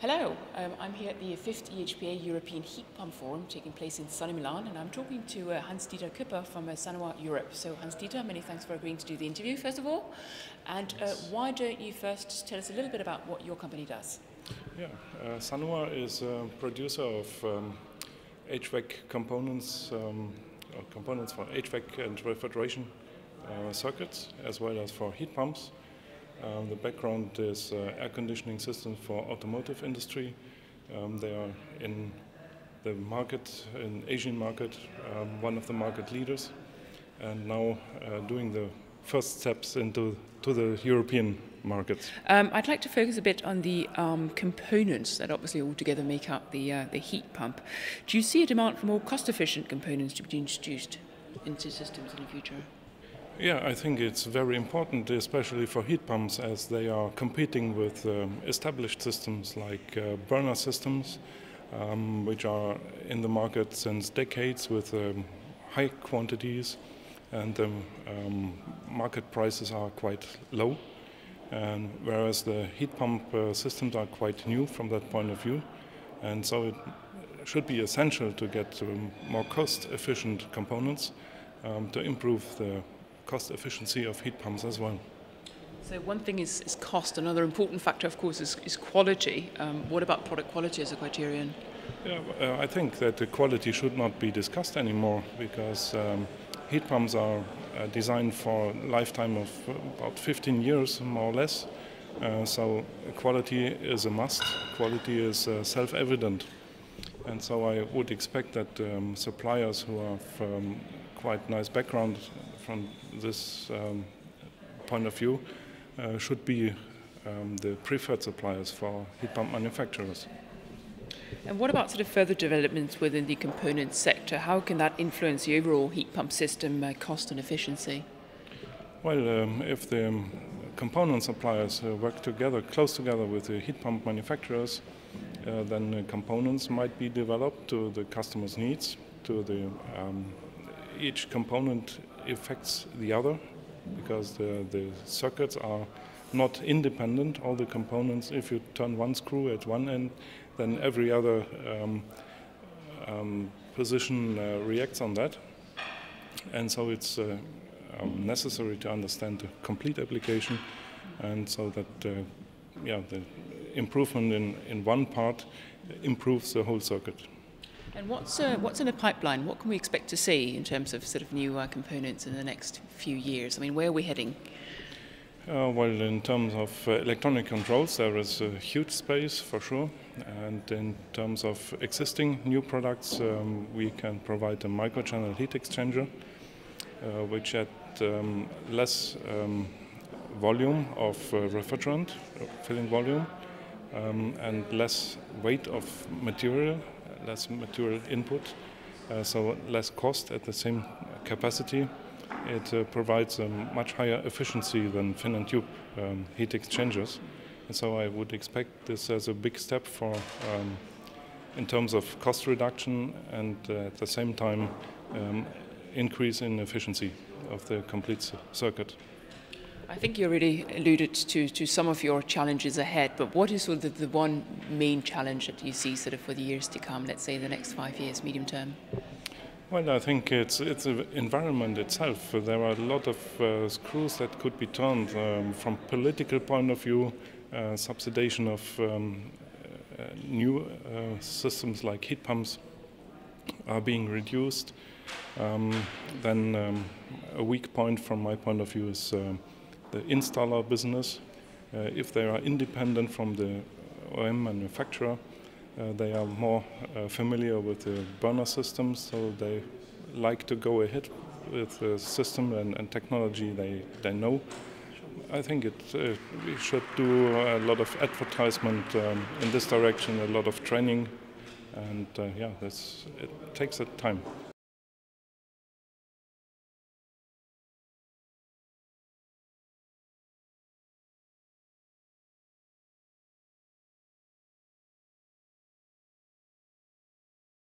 Hello, um, I'm here at the 5th EHPA European Heat Pump Forum taking place in sunny Milan, and I'm talking to uh, Hans-Dieter Küpper from uh, Sanhua Europe. So, Hans-Dieter, many thanks for agreeing to do the interview, first of all. And uh, why don't you first tell us a little bit about what your company does? Yeah, uh, Sanhua is a producer of um, HVAC components, um, components for HVAC and refrigeration uh, circuits, as well as for heat pumps. Um, the background is uh, air conditioning systems for automotive industry. Um, they are in the market, in Asian market, um, one of the market leaders, and now uh, doing the first steps into to the European markets. Um, I'd like to focus a bit on the um, components that obviously altogether make up the uh, the heat pump. Do you see a demand for more cost-efficient components to be introduced into systems in the future? Yeah, I think it's very important, especially for heat pumps, as they are competing with um, established systems like uh, burner systems, um, which are in the market since decades with um, high quantities, and the um, market prices are quite low. And whereas the heat pump uh, systems are quite new from that point of view, and so it should be essential to get um, more cost-efficient components to improve the cost efficiency of heat pumps as well. So one thing is, is cost. Another important factor, of course, is, is quality. Um, what about product quality as a criterion? Yeah, uh, I think that the quality should not be discussed anymore because um, heat pumps are uh, designed for a lifetime of about 15 years, more or less. Uh, so quality is a must. Quality is uh, self-evident. And so I would expect that um, suppliers who have um, quite nice background from this um, point of view uh, should be um, the preferred suppliers for heat pump manufacturers. And what about sort of further developments within the component sector? How can that influence the overall heat pump system uh, cost and efficiency? Well, um, if the um, component suppliers uh, work together, close together with the heat pump manufacturers, uh, then components might be developed to the customer's needs, to the um, each component affects the other because the, the circuits are not independent. All the components, if you turn one screw at one end, then every other um, um, position uh, reacts on that. And so it's uh, um, necessary to understand the complete application and so that uh, yeah, the improvement in, in one part improves the whole circuit. And what's uh, what's in the pipeline? What can we expect to see in terms of sort of new uh, components in the next few years? I mean, where are we heading? Uh, well, in terms of uh, electronic controls, there is a huge space for sure. And in terms of existing new products, um, we can provide a microchannel heat exchanger, uh, which at um, less um, volume of uh, refrigerant, filling volume, um, and less weight of material less material input, uh, so less cost at the same capacity. It uh, provides a much higher efficiency than fin and tube um, heat exchangers. And so I would expect this as a big step for um, in terms of cost reduction and uh, at the same time um, increase in efficiency of the complete circuit. I think you already alluded to, to some of your challenges ahead, but what is sort of the, the one main challenge that you see sort of for the years to come, let's say the next five years, medium term? Well, I think it's it's the environment itself. There are a lot of uh, screws that could be turned um, from political point of view, uh, subsidization of um, uh, new uh, systems like heat pumps are being reduced. Um, then um, a weak point from my point of view is um, the installer business. Uh, if they are independent from the OEM manufacturer, uh, they are more uh, familiar with the burner systems, so they like to go ahead with the system and, and technology they, they know. I think it, uh, we should do a lot of advertisement um, in this direction, a lot of training, and uh, yeah, it takes a time.